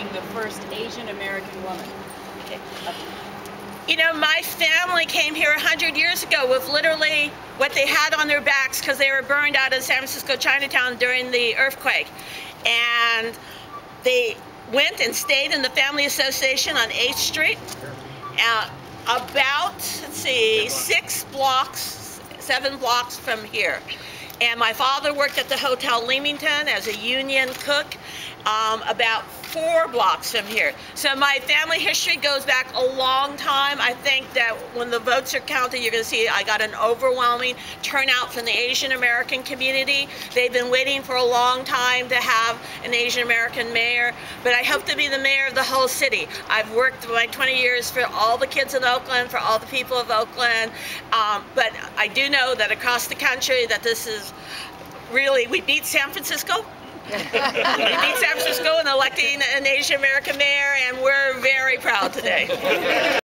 being the first Asian American woman. Okay. You know, my family came here 100 years ago with literally what they had on their backs because they were burned out of San Francisco Chinatown during the earthquake. And they went and stayed in the Family Association on 8th Street. Uh, about, let's see, six blocks, seven blocks from here. And my father worked at the Hotel Leamington as a union cook um, about four blocks from here. So my family history goes back a long time. I think that when the votes are counted, you're going to see I got an overwhelming turnout from the Asian American community. They've been waiting for a long time to have an Asian American mayor, but I hope to be the mayor of the whole city. I've worked my 20 years for all the kids in Oakland, for all the people of Oakland, um, but I do know that across the country that this is really, we beat San Francisco, we beat San Francisco in electing an Asian American mayor, and we're very proud today.